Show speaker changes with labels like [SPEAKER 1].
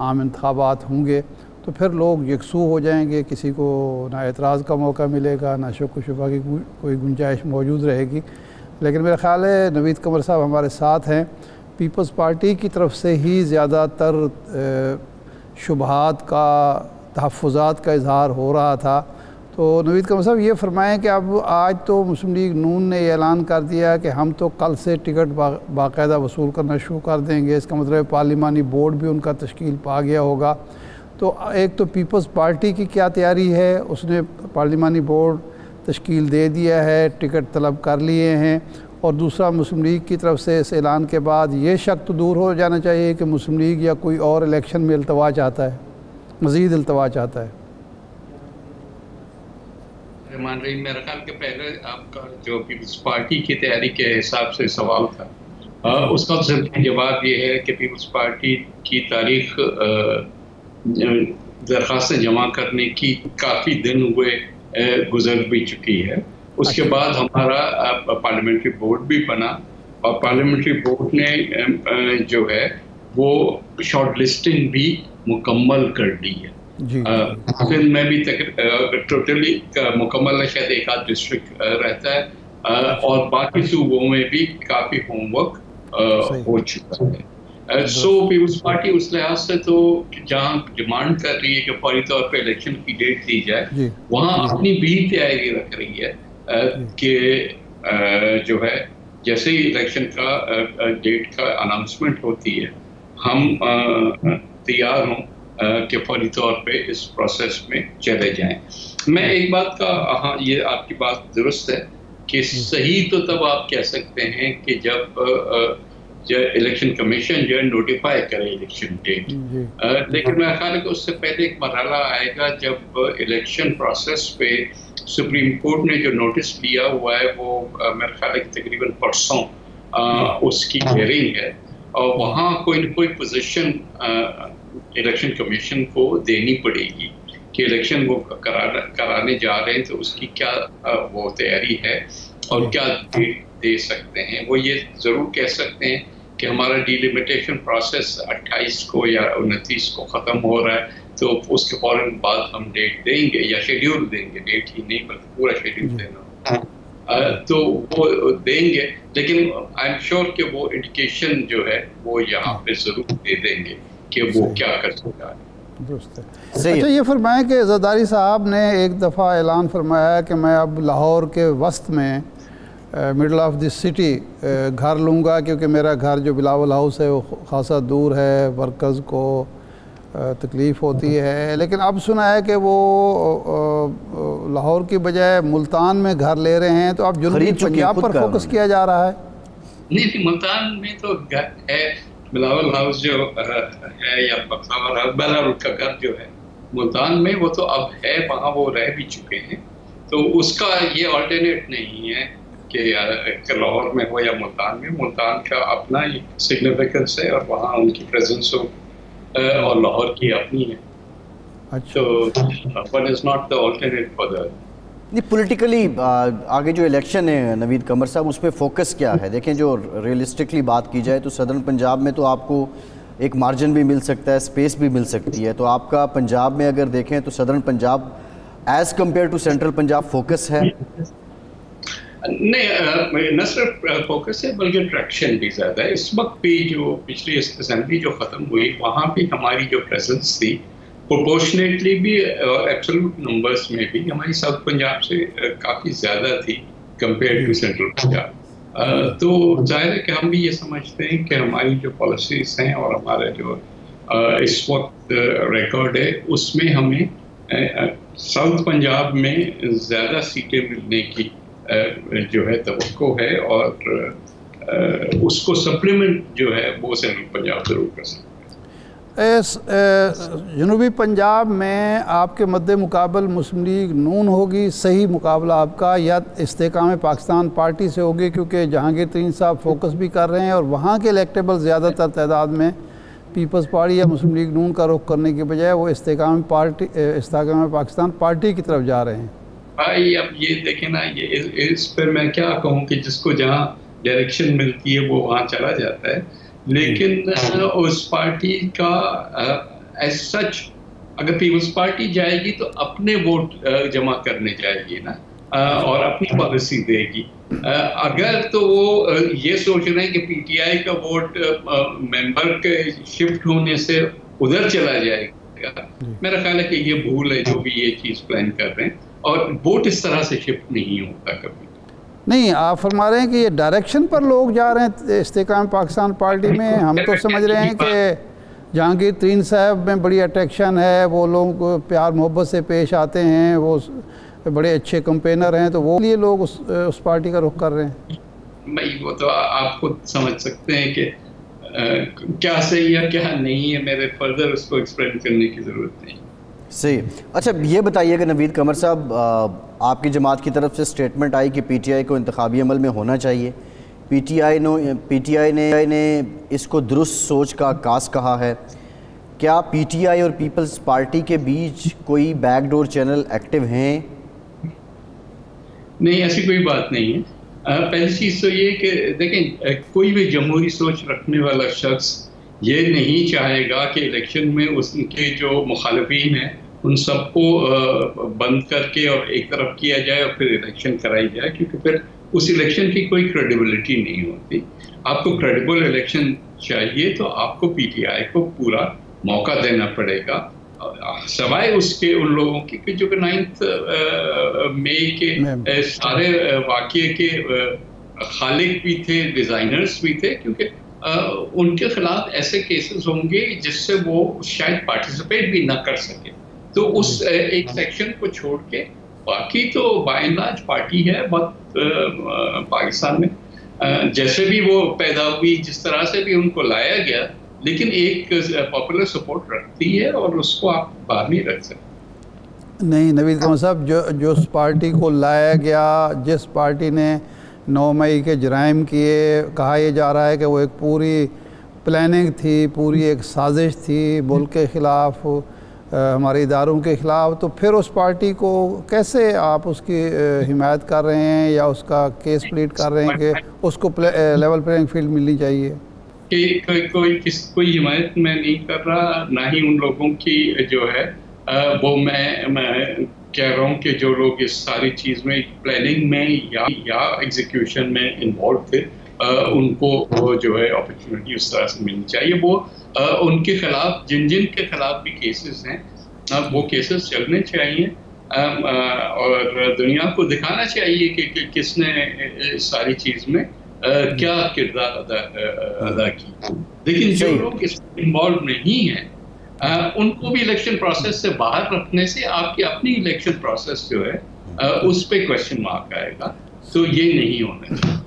[SPEAKER 1] आम इंतबात होंगे तो फिर लोग यकसू हो जाएँगे, किसी को ना एतराज़ का मौका मिलेगा, ना शक शुबा की कोई गुंजाइश मौजूद रहेगी। लेकिन मेरा ख्याल है, नवीद कमर साहब हमारे साथ हैं। पीपल्स पार्टी की तरफ़ से ही ज़्यादातर शुबहत का तहफ़ात का इजहार हो रहा था। तो नवीद कमर साहब, ये फरमाएँ कि अब आज तो मुस्लिम लीग नून ने ऐलान कर दिया कि हम तो कल से टिकट बाकायदा वसूल करना शुरू कर देंगे। इसका मतलब पार्लिमानी बोर्ड भी उनका तश्कील पा गया होगा। तो एक तो पीपल्स पार्टी की क्या तैयारी है? उसने पार्लिमानी बोर्ड तश्कील दे दिया है, टिकट तलब कर लिए हैं। और दूसरा, मुस्लिम लीग की तरफ़ से इस ऐलान के बाद ये शक तो दूर हो जाना चाहिए कि मुस्लिम लीग या कोई और इलेक्शन में अल्तवा चाहता है, मज़ीद अल्तवा चाहता है।
[SPEAKER 2] मान रही मेरा ख्याल के पहले आपका जो पीपल्स पार्टी की तैयारी के हिसाब से सवाल था आ, उसका जवाब ये है कि पीपल्स पार्टी की तारीख दरखास्त जमा करने की काफ़ी दिन हुए गुजर भी चुकी है उसके अच्छा। बाद हमारा पार्लियामेंट्री बोर्ड भी बना और पार्लियामेंट्री बोर्ड ने जो है वो शॉर्ट लिस्टिंग भी मुकम्मल कर दी है फ़िल्म में भी टोटली मुकम्मल शायद एक आध डिस्ट्रिक्ट रहता है। और बाकी सूबों में भी काफ़ी होमवर्क हो चुका है। सो पीपल्स पार्टी उस लिहाज से तो जहाँ डिमांड कर रही है कि फौरी तौर पर इलेक्शन की डेट दी जाए वहाँ अपनी भी तैयारी रख रही है कि जो है जैसे ही इलेक्शन का डेट का अनाउंसमेंट होती है हम तैयार हों। के फौरी तौर पे इस प्रोसेस में चले जाएँ। मैं एक बात का हाँ ये आपकी बात दुरुस्त है कि सही तो तब आप कह सकते हैं कि जब जो इलेक्शन कमीशन जो है नोटिफाई करे इलेक्शन डेट लेकिन मेरा ख्याल है कि उससे पहले एक मरहला आएगा जब इलेक्शन प्रोसेस पे सुप्रीम कोर्ट ने जो नोटिस लिया हुआ है वो मेरा ख्याल है तकरीबन परसों उसकी हेयरिंग है। और वहाँ कोई ना कोई पोजिशन इलेक्शन कमीशन को देनी पड़ेगी कि इलेक्शन वो कराना कराने जा रहे हैं तो उसकी क्या वो तैयारी है और क्या डेट दे सकते हैं। वो ये ज़रूर कह सकते हैं कि हमारा डिलिमिटेशन प्रोसेस 28 को या उनतीस को ख़त्म हो रहा है तो उसके फ़ौरन बाद हम डेट देंगे या शेड्यूल देंगे। डेट ही नहीं बल्कि पूरा शेड्यूल देना तो वो देंगे लेकिन आई एम श्योर कि वो इंडिकेशन जो है वो यहाँ पे ज़रूर दे देंगे। कि वो क्या कर सकता है।
[SPEAKER 1] अच्छा ये फरमाया कि जदारी साहब ने एक दफ़ा ऐलान फरमाया कि मैं अब लाहौर के वस्त में मिडल ऑफ़ दिस सिटी घर लूँगा क्योंकि मेरा घर जो बिलावल हाउस है वो खासा दूर है वर्कर्स को तकलीफ़ होती है। लेकिन अब सुना है कि वो लाहौर की बजाय मुल्तान में घर ले रहे हैं तो अब जनूबी पंजाब पर फोकस किया जा रहा है।
[SPEAKER 2] नहीं मुल्तान में तो घर है बिलावल हाउस जो है या बक्सावर हाउस बेलारूट का घर जो है मुल्तान में वो तो अब है वहाँ वो रह भी चुके हैं। तो उसका ये ऑल्टरनेट नहीं है कि लाहौर में हो या मुल्तान में। मुल्तान का अपना ही सिग्निफिकेंस है और वहाँ उनकी प्रेजेंस हो और लाहौर की अपनी है। अच्छा। तो one is not the alternate for the
[SPEAKER 3] नहीं पॉलिटिकली आगे जो इलेक्शन है नवीद कमर साहब, उस पर फोकस क्या है? देखें, जो रियलिस्टिकली बात की जाए तो सदर्न पंजाब में तो आपको एक मार्जिन भी मिल सकता है स्पेस भी मिल सकती है। तो आपका पंजाब में अगर देखें तो southern Punjab as compare to central Punjab focus है?
[SPEAKER 2] नहीं न सिर्फ़ फोकस है, बल्कि अट्रैक्शन भी ज़्यादा है। इस वक्त भी जो पिछली असम्बली जो ख़त्म हुई, वहाँ भी हमारी जो प्रेजेंस थी प्रोपोर्शनेटली भी एब्सोल्यूट नंबर्स में भी हमारी साउथ पंजाब से काफ़ी ज़्यादा थी कंपेयर टू सेंट्रल पंजाब तो ज़ाहिर है कि हम भी ये समझते हैं कि हमारी जो पॉलिसीज़ हैं और हमारा जो इस वक्त रिकॉर्ड है उसमें हमें साउथ पंजाब में ज़्यादा सीटें मिलने की जो है तो है और उसको सप्लीमेंट जो है वो सेंट्रल पंजाब ज़रूर कर सकते
[SPEAKER 1] जनूबी पंजाब में आपके मद्द मुकाबल मुस्लिम लीग नून होगी, सही मुकाबला आपका, या इस्तेकाम पाकिस्तान पार्टी से होगी, क्योंकि जहांगीर तरीन साहब फोकस भी कर रहे हैं और वहाँ के इलेक्टेबल ज़्यादातर तादाद में पीपल्स पार्टी या मुस्लिम लीग नून का रुख करने के बजाय वो इस्तेकाम पार्टी इस्तेकाम पाकिस्तान पार्टी की तरफ़ जा रहे हैं।
[SPEAKER 2] भाई, अब ये देखें ना, ये इस पर मैं क्या कहूँ कि जिसको जहाँ डायरेक्शन मिलती है, वो वहाँ चला जाता है। लेकिन उस पार्टी का एज सच अगर पीपल्स पार्टी जाएगी तो अपने वोट जमा करने जाएगी ना और अपनी पॉलिसी देगी। अगर तो वो ये सोच रहे हैं कि पीटीआई का वोट मेंबर के शिफ्ट होने से उधर चला जाएगा। मेरा ख्याल है कि ये भूल है जो भी ये चीज़ प्लान कर रहे हैं और वोट इस तरह से शिफ्ट नहीं होता कभी।
[SPEAKER 1] नहीं आप फरमा रहे हैं कि ये डायरेक्शन पर लोग जा रहे हैं इस्तेकाम पाकिस्तान पार्टी में। हम तो समझ रहे हैं कि जहांगीर तरीन साहब में बड़ी अट्रैक्शन है वो लोगों को प्यार मोहब्बत से पेश आते हैं वो बड़े अच्छे कंपेनर हैं तो वो लिए लोग उस उस पार्टी का रुख कर रहे हैं।
[SPEAKER 2] भाई वो तो आप खुद समझ सकते हैं कि क्या सही है क्या नहीं है मेरे फर्दर उसको एक्सप्लेन करने की ज़रूरत नहीं।
[SPEAKER 3] सही। अच्छा ये बताइएगा नवीद कमर साहब आपकी जमात की तरफ़ से स्टेटमेंट आई कि पीटीआई को इंतबी अमल में होना चाहिए। पीटीआई नो पीटीआई ने ने इसको दुरुस्त सोच का आकाश कहा है। क्या पीटीआई और पीपल्स पार्टी के बीच कोई बैकडोर चैनल एक्टिव हैं?
[SPEAKER 2] नहीं, ऐसी कोई बात नहीं है। पहली चीज़ तो ये कि देखें कोई भी जमहूरी सोच रखने वाला शख्स ये नहीं चाहेगा कि इलेक्शन में उसके जो मुखालफी हैं उन सबको बंद करके और एक तरफ़ किया जाए और फिर इलेक्शन कराई जाए क्योंकि फिर उस इलेक्शन की कोई क्रेडिबिलिटी नहीं होती। आपको क्रेडिबल इलेक्शन चाहिए तो आपको पीटीआई को पूरा मौका देना पड़ेगा। सवाए उसके उन लोगों की कि जो कि नाइन्थ मई के सारे वाक्य के खालिक भी थे डिजाइनर्स भी थे क्योंकि उनके खिलाफ ऐसे केसेस होंगे जिससे वो शायद पार्टिसिपेट भी ना कर सके। तो उस एक सेक्शन को छोड़ के बाकी तो बाय लार्ज पार्टी है, बहुत पाकिस्तान में। जैसे भी वो पैदा हुई, जिस तरह से भी उनको लाया गया, लेकिन एक पॉपुलर सपोर्ट रखती है और उसको आप बाहर नहीं रख सकते।
[SPEAKER 1] नहीं, नवीद कमर साहब, जो जो उस पार्टी को लाया गया, जिस पार्टी ने 9 मई के जराइम किए, कहा यह जा रहा है कि वो एक पूरी प्लानिंग थी, पूरी एक साजिश थी, मुल्क के ख़िलाफ़ हमारे इदारों के ख़िलाफ़ तो फिर उस पार्टी को कैसे आप उसकी हिमायत कर रहे हैं या उसका केस प्लीट कर रहे हैं कि उसको प्ले, लेवल प्लेइंग फ़ील्ड मिलनी चाहिए?
[SPEAKER 2] कि कोई कोई किस कोई हिमायत मैं नहीं कर रहा ना ही उन लोगों की जो है वो मैं मैं कह रहा हूँ कि जो लोग इस सारी चीज़ में प्लानिंग में या या एग्जीक्यूशन में इन्वॉल्व थे उनको वो जो है अपॉर्चुनिटी उस तरह से मिलनी चाहिए। वो उनके खिलाफ जिन जिन के खिलाफ भी केसेस हैं वो केसेस चलने चाहिए। और दुनिया को दिखाना चाहिए कि, कि किसने सारी चीज़ में क्या किरदार अदा अदा की। लेकिन जो लोग इसमें इन्वॉल्व नहीं है उनको भी इलेक्शन प्रोसेस से बाहर रखने से आपकी अपनी इलेक्शन प्रोसेस जो है उस पर क्वेश्चन मार्क आएगा। तो ये नहीं होना चाहिए।